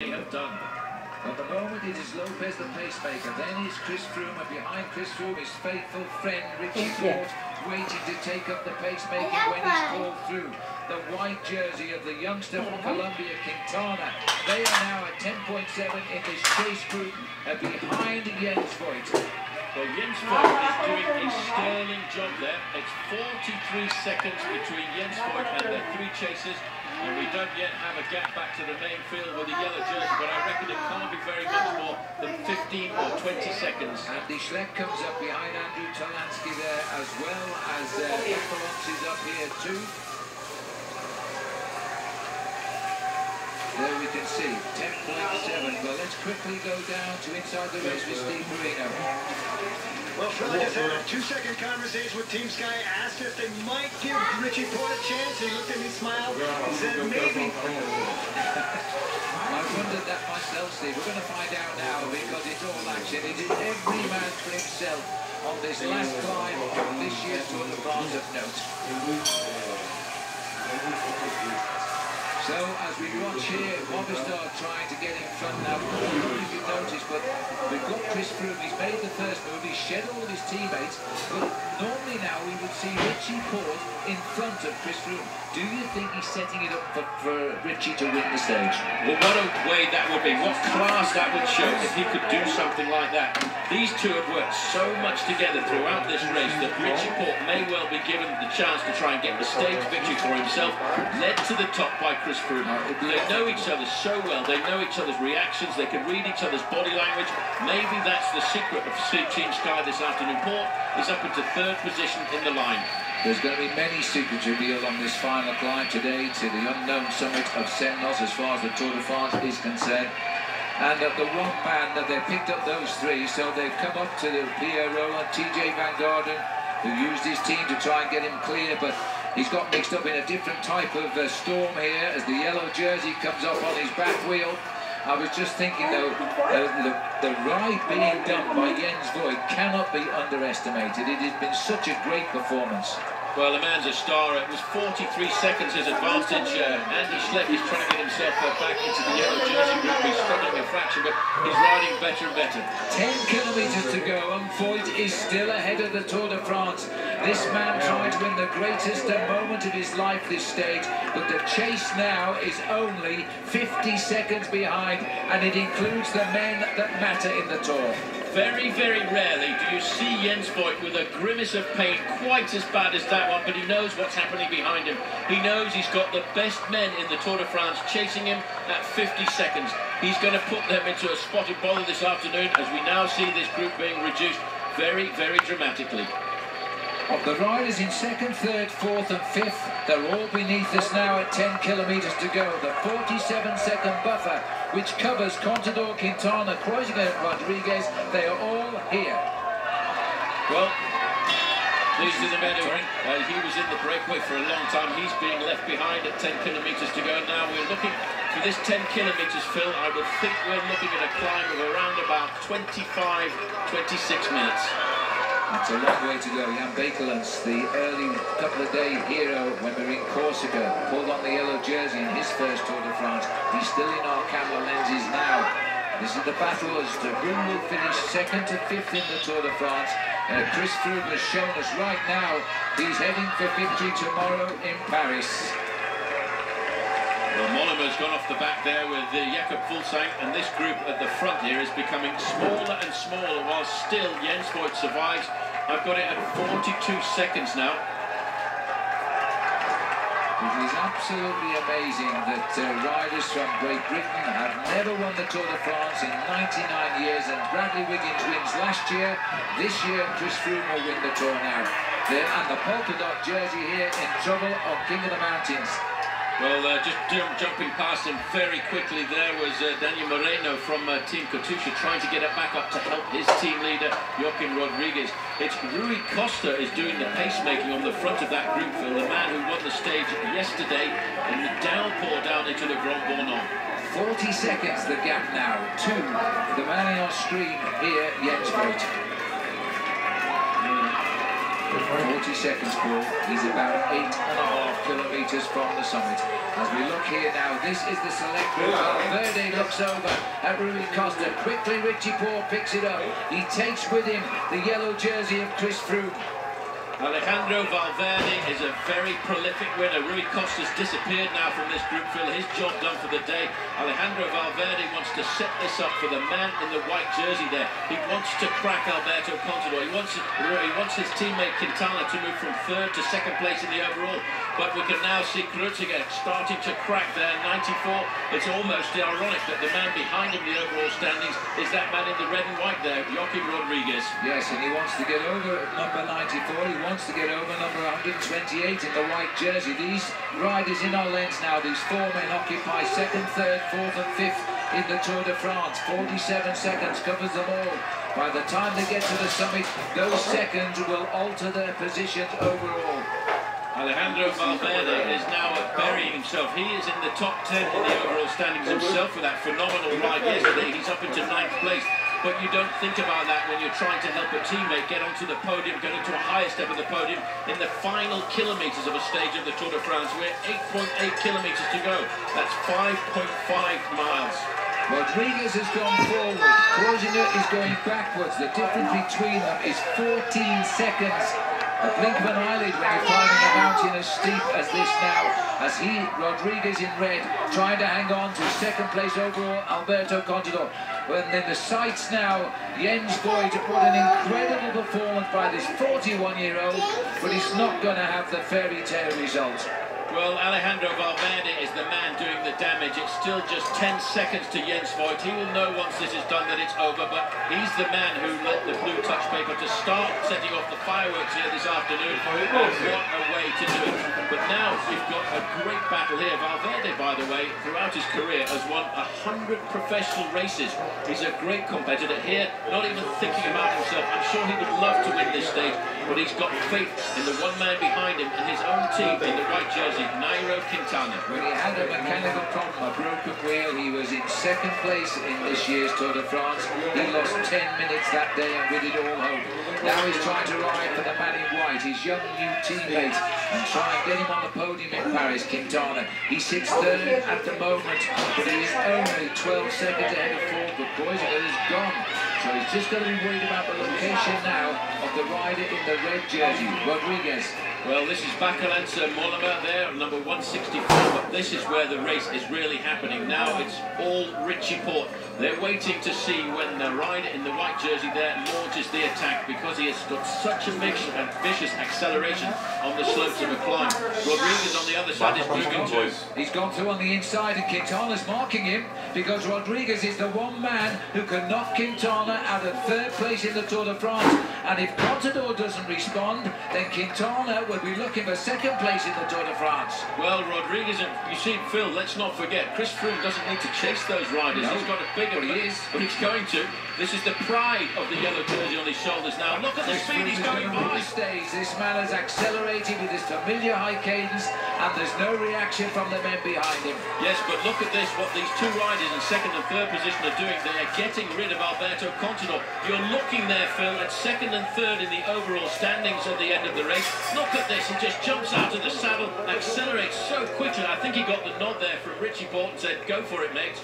they have done. At the moment it is Lopez the pacemaker, then it's Chris Froome, and behind Chris Froome his faithful friend Richie Porte, waiting to take up the pacemaking when he's called through. The white jersey of the youngster from Colombia, Quintana. They are now at 10.7 in this chase group, and behind Jens Voigt. Well, Jens Voigt is doing a sterling job there. It's 43 seconds between Jens Voigt and the three chasers. And we don't yet have a gap back to the main field with the yellow jersey, but I reckon it can't be very much more than 15 or 20 seconds. Andy Schleck comes up behind Andrew Talansky there, as well as uh, is up here too. There we can see 10.7. Well, let's quickly go down to inside the race with Steve Marino. Well, Fred just had a two-second conversation with Team Sky, asked if they might give Richie Porte a chance. He looked at me, smiled, and said maybe. I wondered that myself, Steve. We're going to find out now because it's all action. It is every man for himself on this last climb of this year's Tour de France of note. So as we watch here, Movistar trying to get in front now. I don't know if you noticed, but we've got Chris Froome. He's made the first move. He's shed all his teammates. But normally now we would see Richie Porte in front of Chris Froome. Do you think he's setting it up for, for Richie to win the stage? Well, what a way that would be. What class that would show if he could do something like that. These two have worked so much together throughout this race that Richie Porte may well be given the chance to try and get the stage victory for himself, led to the top by Chris Froome. They know each other so well. They know each other's reactions. They can read each other's body language. Maybe that's the secret of Team Sky this afternoon. Porte is up into third position in the line. There's going to be many secrets revealed on this final climb today to the unknown summit of Semnoz as far as the Tour de France is concerned. And uh, the one man that they picked up those three, so they've come up to the Pierro and Tejay Van Garderen, who used his team to try and get him clear, but He's got mixed up in a different type of uh, storm here as the yellow jersey comes off on his back wheel. I was just thinking, though, uh, the, the ride being done by Jens Voigt cannot be underestimated. It has been such a great performance. Well, the man's a star. It was 43 seconds his advantage. Uh, Andy Schleck is trying to get himself uh, back into the yellow jersey group. He's struggling a fraction, but he's riding better and better. 10 kilometres to go, and Voigt is still ahead of the Tour de France. This man tried to win the greatest moment of his life this stage, but the chase now is only 50 seconds behind, and it includes the men that matter in the Tour. Very, very rarely do you see Jens Voigt with a grimace of pain quite as bad as that one, but he knows what's happening behind him. He knows he's got the best men in the Tour de France chasing him at 50 seconds. He's going to put them into a spotted bother this afternoon as we now see this group being reduced very, very dramatically. Of the riders in second, third, fourth and fifth, they're all beneath us now at 10 kilometres to go. The 47-second buffer, which covers Contador, Quintana, Kreuziger Rodriguez, they are all here. Well, these are the men who uh, he was in the breakaway for a long time. He's being left behind at 10 kilometres to go. Now we're looking for this 10 kilometres, Phil. I would think we're looking at a climb of around about 25, 26 minutes. It's a long way to go. Jan Bakelants, the early couple of day hero when we were in Corsica, pulled on the yellow jersey in his first Tour de France. He's still in our camera lenses now. This is the battle as to who will finish second to fifth in the Tour de France. Uh, Chris Froome has shown us right now he's heading for victory tomorrow in Paris. Well, Mollema's gone off the back there with uh, Jakob Fuglsang, and this group at the front here is becoming smaller and smaller, while still Jens Voigt survives. I've got it at 42 seconds now. It is absolutely amazing that uh, riders from Great Britain have never won the Tour de France in 99 years, and Bradley Wiggins wins last year. This year, Chris Froome will win the Tour now. There, and the polka dot jersey here in trouble on King of the Mountains. Well, uh, just jumping past him very quickly there was uh, Daniel Moreno from uh, Team Katusha trying to get it back up to help his team leader, Joaquim Rodriguez. It's Rui Costa is doing the pacemaking on the front of that group, the man who won the stage yesterday in the downpour down into the Grand Bornand. 40 seconds the gap now to the man on screen here, Jens Voigt. 40 seconds, Paul. He's about eight and a half kilometres from the summit. As we look here now, this is the select group. Valverde looks over at Rui Costa. Quickly, Richie Porte picks it up. He takes with him the yellow jersey of Chris Froome. Alejandro Valverde is a very prolific winner. Rui Costa's disappeared now from this group, Phil. His job done for the day. Alejandro Valverde wants to set this up for the man in the white jersey there. He wants to crack Alberto Contador. He wants, he wants his teammate Quintana to move from third to second place in the overall. But we can now see Kreuziger starting to crack there, 94. It's almost ironic that the man behind him in the overall standings is that man in the red and white there, Joaquim Rodriguez. Yes, and he wants to get over number 94. He wants to get over number 128 in the white jersey. These riders in our lens now, these four men occupy second, third, fourth and fifth in the Tour de France. 47 seconds covers them all. By the time they get to the summit, those seconds will alter their positions overall. Alejandro Valverde is now burying himself. He is in the top 10 in the overall standings himself with that phenomenal ride yesterday. He's up into ninth place but you don't think about that when you're trying to help a teammate get onto the podium, get onto a higher step of the podium in the final kilometres of a stage of the Tour de France. We're 8.8 kilometres to go. That's 5.5 miles. Rodriguez has gone forward. Kreuziger is going backwards. The difference between them is 14 seconds. A blink of an eyelid when you're climbing a mountain as steep as this now, as he, Rodriguez in red, trying to hang on to second place overall, Alberto Contador. And then the sights now, Jens Voigt, what an incredible performance by this 41-year-old, but he's not going to have the fairy tale result. Well, Alejandro Valverde is the man doing the damage. It's still just 10 seconds to Jens Voigt. He will know once this is done that it's over, but he's the man who let the blue touch paper to start setting off the fireworks here this afternoon. And what a way to do it. But now we've got a great battle here. Valverde, by the way, throughout his career has won 100 professional races. He's a great competitor here, not even thinking about himself. I'm sure he would love to win this stage, but he's got faith in the one man behind him and his own team in the white jersey. Nairo Quintana. When he had a mechanical problem, a broken wheel, he was in second place in this year's Tour de France. He lost 10 minutes that day and with it all home. Now he's trying to ride for the man in white, his young new teammate, and try and get him on the podium in Paris, Quintana. He sits third at the moment, but he is only 12 seconds ahead of fourth, but Kreuziger is gone. So he's just going to be worried about the location now of the rider in the red jersey, Rodriguez. Well, this is Bakelants Mollema there, number 164, but this is where the race is really happening. Now it's all Richie Porte. They're waiting to see when the rider in the white jersey there launches the attack because he has got such a vicious acceleration on the slopes of a climb. Rodriguez on the other side is moving too. He's gone through on the inside and Quintana's marking him because Rodriguez is the one man who can knock Quintana out of third place in the Tour de France. And if Contador doesn't respond, then Quintana will be looking for second place in the Tour de France. Well, Rodriguez, you see, Phil, let's not forget, Chris Froome doesn't need to chase those riders. No, he's got a bigger, but he is. But he's going to. This is the pride of the yellow jersey on his shoulders now. Look at the speed he's going by. Stage. This man has accelerated with his familiar high cadence, and there's no reaction from the men behind him. Yes, but look at this, what these two riders in second and third position are doing. They are getting rid of Alberto Contador. You're looking there, Phil, at second and third in the overall standings at the end of the race. Look at this, he just jumps out of the saddle, accelerates so quickly. I think he got the nod there from Richie Porte and said, go for it, mate.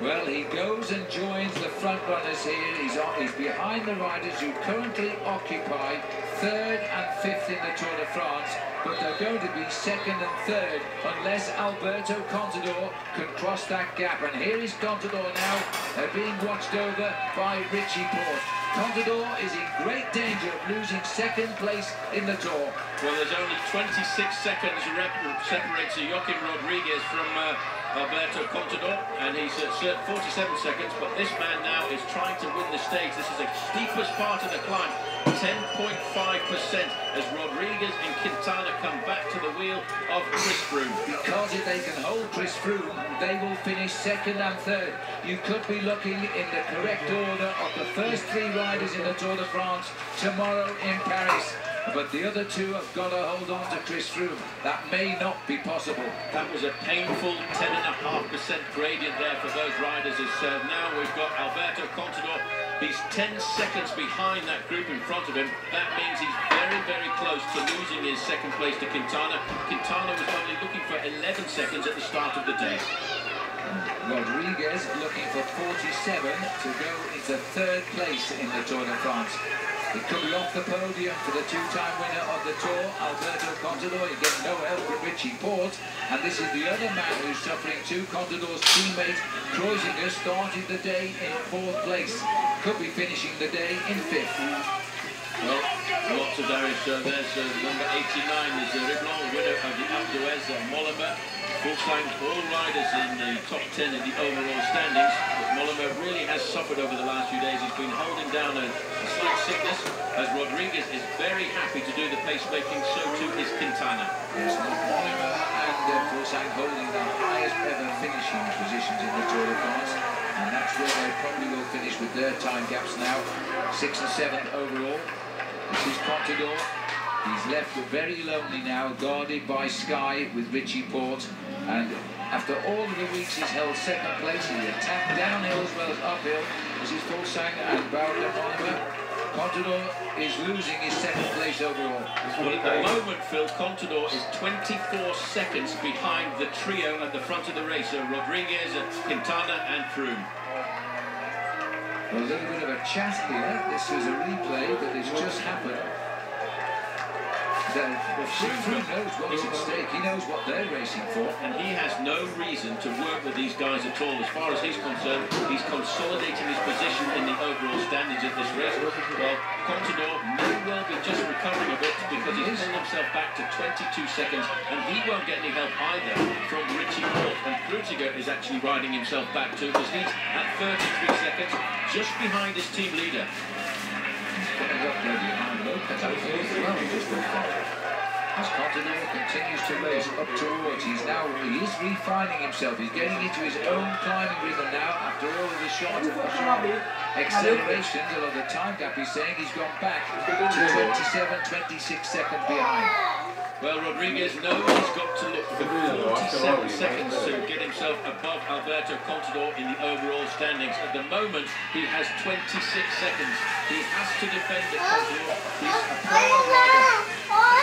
Well, he goes and joins the front runners here. He's, on, he's behind the riders who currently occupy third and fifth in the Tour de France, but they're going to be second and third unless Alberto Contador can cross that gap. And here is Contador now. They're being watched over by Richie Porte. Contador is in great danger of losing second place in the Tour. Well, there's only 26 seconds separates Joaquim Rodriguez from uh, Alberto Contador, and he's at 47 seconds, but this man now is trying to win the stage. This is the steepest part of the climb, 10.5% as Rodriguez and Quintana come back to the wheel of Chris Froome. Because if they can hold Chris Froome, they will finish second and third. You could be looking in the correct order of the first three riders in the Tour de France tomorrow in Paris. But the other two have got to hold on to Chris Froome. That may not be possible. That was a painful 10.5% gradient there for those riders. As uh, now we've got Alberto Contador He's 10 seconds behind that group in front of him. That means he's very, very close to losing his second place to Quintana. Quintana was only looking for 11 seconds at the start of the day. Rodriguez looking for 47 to go into third place in the Tour de France. He could be off the podium for the two-time winner of the Tour, Alberto Contador. He get no help from Richie Porte. And this is the other man who's suffering too. Contador's teammate, Kreuziger, started the day in fourth place. Could be finishing the day in fifth. Well, lots of damage. Uh, there's uh, number 89 is uh, Riblon, winner of the d'Huez uh, Mollema. Fuglsang, all riders in the top 10 in the overall standings. But Mollema really has suffered over the last few days. He's been holding down a, a slight sickness, as Rodriguez is very happy to do the pacemaking, so too is Quintana. Yes, Mollema and uh, Fuglsang holding the highest ever finishing positions in the Tour de France. And that's where they probably will finish with their time gaps now. Sixth and seventh overall. This is Contador. He's left very lonely now, guarded by Sky with Richie Porte. And after all of the weeks he's held second place, he's attacked downhill as well as uphill. This is Fuglsang and Bauer. Contador is losing his second place overall. Well, at the moment, Phil, Contador is 24 seconds behind the trio at the front of the race. So Rodriguez, uh, Quintana and Froome. A little bit of a chat here. This is a replay that has just happened. Uh, that Froome knows what's at stake. He knows what they're racing for. And he has no reason to work with these guys at all. As far as he's concerned, he's consolidating his position in the overall standings at this race. Well, Contador may well be just recovering a bit because he's pulled himself back to 22 seconds and he won't get any help either from Richie Porte. And Kreuziger is actually riding himself back too because he's at 33 seconds just behind his team leader. As Contador continues to race up towards, he's now, he is refining himself. He's getting into his own climbing rhythm now after all of the short accelerations, although the time gap he's saying he's gone back to 27, 26 seconds behind. Well, Rodriguez knows he's got to look for 47 seconds to get himself above Alberto Contador in the overall standings. At the moment, he has 26 seconds. He has to defend the Contador. He's a pro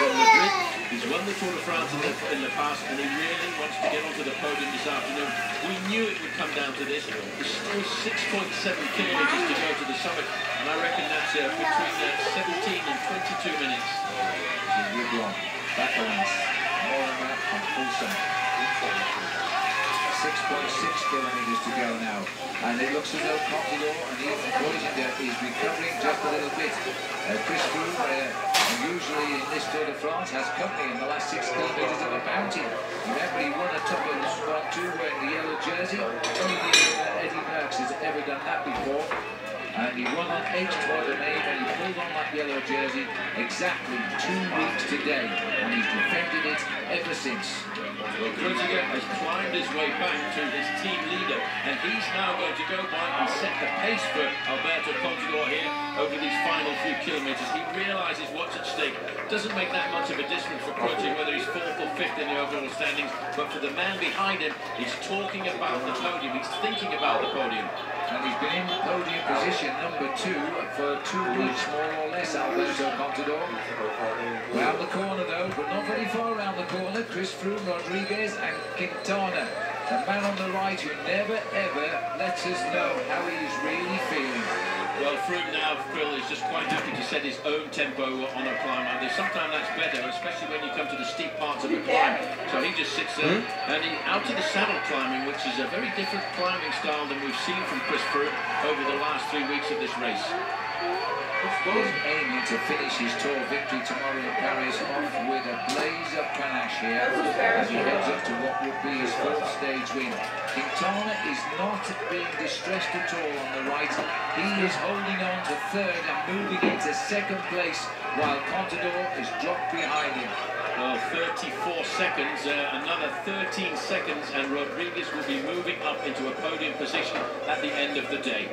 from Madrid. He's won the Tour de France in the, in the past, and he really wants to get onto the podium this afternoon. We knew it would come down to this. There's still 6.7 kilometres to go to the summit, and I reckon that's uh, between uh, 17 and 22 minutes. Bakelants, Mollema and Fuglsang. 6.6 kilometres to go now. And it looks as though Contador and even Kreuziger is recovering just a little bit. Uh, Chris Froome, uh, usually in this Tour de France, has company in the last six kilometres of a mountain. Remember, he won a top of the one two wearing the yellow jersey. Only uh, Eddy Merckx has ever done that before. And he won on H Tour de May and he pulled on that yellow jersey exactly two weeks today. And he's defended it ever since. Well, Kreuziger has climbed his way back to his team leader, and he's now going to go by and set the pace for Alberto Contador here over these final few kilometres. He realises what's at stake. Doesn't make that much of a difference for Kreuziger whether he's fourth or fifth in the overall standings, but for the man behind him, he's talking about the podium. He's thinking about the podium. And he's been in podium position number two for two weeks, more or less, Alberto Contador. Round the corner, though, but not very far around the corner, Chris Froome, Rodriguez and Quintana. The man on the right who never, ever lets us know how he is really feeling. Well, Froome now, Phil, is just quite happy to set his own tempo on a climb like this. Sometimes that's better, especially when you come to the steep parts of a climb. So he just sits there, hmm? and he out to the saddle climbing, which is a very different climbing style than we've seen from Chris Froome over the last three weeks of this race. He's aiming to finish his tour victory tomorrow in Paris off with a blaze of panache here as he heads up to what would be his fourth stage win. Quintana is not being distressed at all on the right. He is holding on to third and moving into second place while Contador is dropped behind him. Well, 34 seconds, uh, another 13 seconds, and Rodriguez will be moving up into a podium position at the end of the day.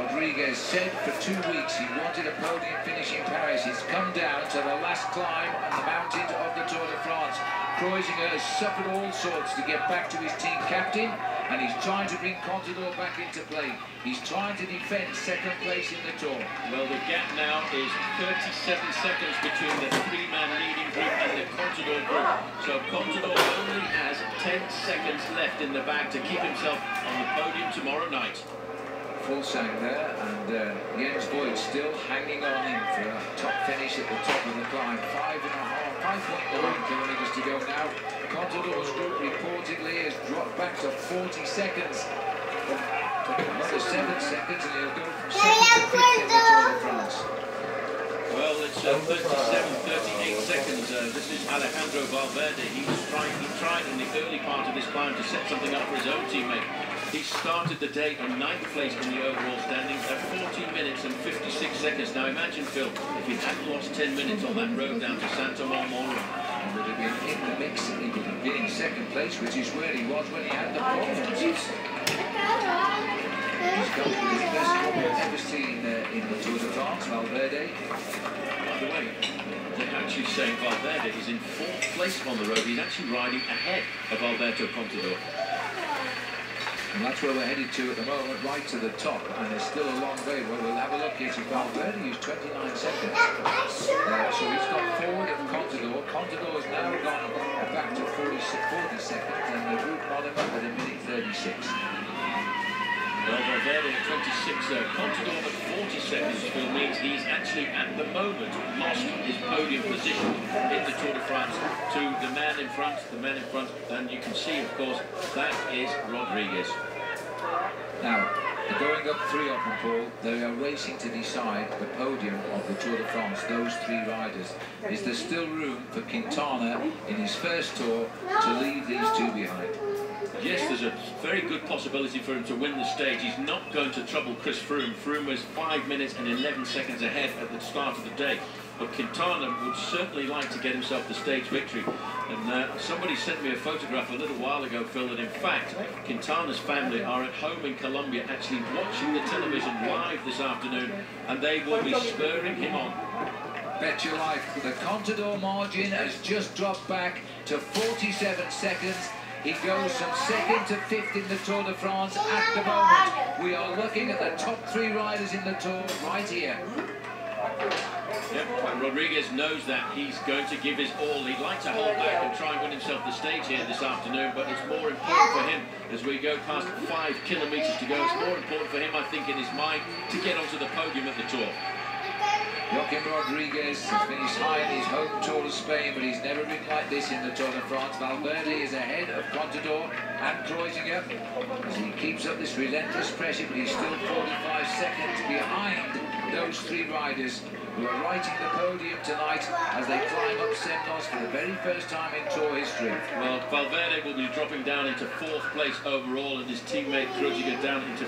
Rodriguez said for two weeks he wanted a podium finish in Paris. He's come down to the last climb on the mountains of the Tour de France. Kreuziger has suffered all sorts to get back to his team captain, and he's trying to bring Contador back into play. He's trying to defend second place in the Tour. Well, the gap now is 37 seconds between the three-man leading group and the Contador group. So Contador only has 10 seconds left in the bag to keep himself on the podium tomorrow night. Fuglsang there, and uh, Jens Voigt still hanging on in for a top finish at the top of the climb. Five and a half, 5.9 kilometres to go now. Contador's group reportedly has dropped back to 40 seconds. Another seven seconds, and he'll go from to the. Well, it's uh, 37, 38 seconds. Uh, this is Alejandro Valverde. He trying, he tried in the early part of this climb to set something up for his own teammate. He started the day in ninth place in the overall standings at 14 minutes and 56 seconds. Now imagine, Phil, if he hadn't lost 10 minutes on that road down to Saint-Amand-Montrond. He would have been in the mix, he would have been in second place, which is where he was when he had the problems. He's got the best we've ever seen uh, in the Tour de France, Valverde. By the way, they're actually saying Valverde is in fourth place on the road. He's actually riding ahead of Alberto Contador. And that's where we're headed to at the moment, right to the top. And there's still a long way. Well, we'll have a look here. So Valverde is 29 seconds. Uh, so he's got forward of Contador. Contador has now gone back to 40, 40 seconds. And the group on him up at a minute 36. Well, Valverde at 26, uh, Contador at 40 seconds, Phil, means he's actually at the moment lost his podium position in the Tour de France to the man in front, the man in front, and you can see, of course, that is Rodriguez. Now, going up three up and Paul, they are racing to decide the podium of the Tour de France, those three riders. Is there still room for Quintana in his first tour to leave these two behind? Yes, there's a very good possibility for him to win the stage. He's not going to trouble Chris Froome. Froome was 5 minutes and 11 seconds ahead at the start of the day. But Quintana would certainly like to get himself the stage victory. And uh, somebody sent me a photograph a little while ago, Phil, that in fact, Quintana's family are at home in Colombia actually watching the television live this afternoon, and they will be spurring him on. Bet your life. The Contador margin has just dropped back to 47 seconds. He goes from second to fifth in the Tour de France at the moment. We are looking at the top three riders in the Tour right here. Yep, Rodriguez knows that he's going to give his all. He'd like to hold back and try and win himself the stage here this afternoon, but it's more important for him as we go past five kilometres to go. It's more important for him, I think, in his mind to get onto the podium at the Tour. Joaquim Rodriguez has finished high in his home Tour of Spain, but he's never been like this in the Tour de France. Valverde is ahead of Contador and Kreuziger as he keeps up this relentless pressure, but he's still 45 seconds behind those three riders who are writing the podium tonight as they climb up Semnoz for the very first time in Tour history. Well, Valverde will be dropping down into fourth place overall and his teammate Kreuziger down into